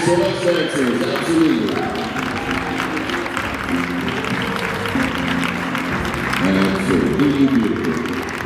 you so much, Absolutely beautiful.